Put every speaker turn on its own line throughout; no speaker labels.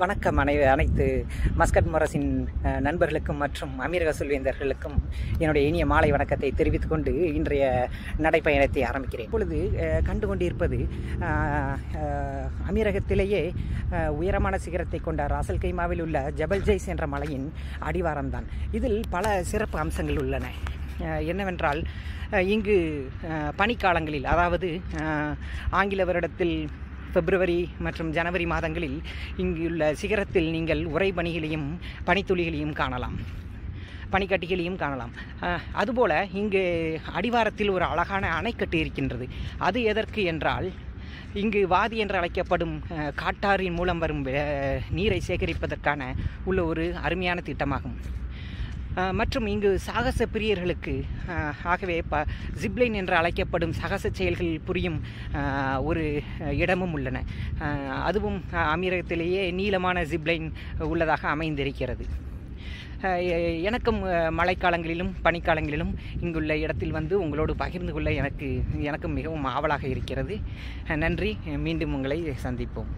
வணக்கம் அனை அனைத்து மஸ்கட் முரசின் நண்பர்களுக்கும் மற்றும் அமீரக சொல்வேந்தர்களுக்கும் என்னுடைய இனிய மாலை வணக்கத்தை தெரிவித்து கொண்டு இன்றைய நடைப்பயணத்தை ஆரம்பிக்கிறேன். இப்பொழுது கண்டு கொண்டிருப்பது அமீரகத்திலேயே உயரமான சிகரத்தை கொண்ட ராசல் கைமாவில் உள்ள ஜபல் ஜெய்ஸ் என்ற மலையின் அடிவாரம்தான். இதில் பல சிறப்பு அம்சங்கள் உள்ளன. என்னவென்றால் இங்கு பனிக்காலங்களில் அதாவது ஆங்கில வருடத்தில் பிப்ரவரி மற்றும் ஜனவரி மாதங்களில் இங்குள்ள சிகரத்தில் நீங்கள் உறை பனிகளையும் பனித்துளிகளையும் காணலாம். பனிக்கட்டிகளையும் காணலாம். அதுபோல் இங்கு அடிவாரத்தில் ஒரு அழகான அணைக்கட்டு இருக்கின்றது. அது எதற்கு என்றால் இங்கு வாதி என்று அழைக்கப்படும் காட்டாரின் மூலம் வரும் நீரை சேகரிப்பதற்கான உள்ள ஒரு அருமையான திட்டமாகும். மற்றும் இங்கு சாகச பிரியர்களுக்கு ஆகவே ப ஜிப்லைன் என்று அழைக்கப்படும் சாகச செயல்கள் புரியும் ஒரு இடமும் உள்ளன. அதுவும் அமீரகத்திலேயே நீளமான ஜிப்லைன் உள்ளதாக அமைந்திருக்கிறது. எனக்கும் மழைக்காலங்களிலும் பனிக்காலங்களிலும் இங்குள்ள இடத்தில் வந்து உங்களோடு பகிர்ந்து கொள்ள எனக்கு எனக்கும் மிகவும் ஆவலாக இருக்கிறது. நன்றி. மீண்டும் உங்களை சந்திப்போம்.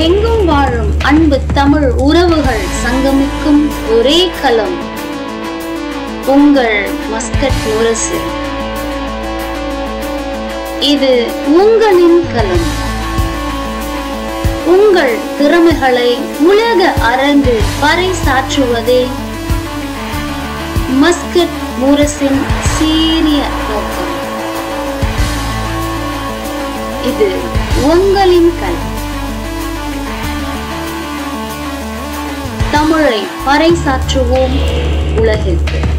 உலகெங்கும் வாழும் அன்பு தமிழ் உறவுகள் சங்கமிக்கும் ஒரே களம் உங்கள் மஸ்கட் முரசு. இது உங்களின் களம். உங்கள் திறமைகளை உலக அரங்கு பறைசாற்றுவதே மஸ்கட் முரசின் சீரிய நோக்கம். இது உங்களின் களம். தமிழை பறைசாற்றுவோம் உலகிற்கு.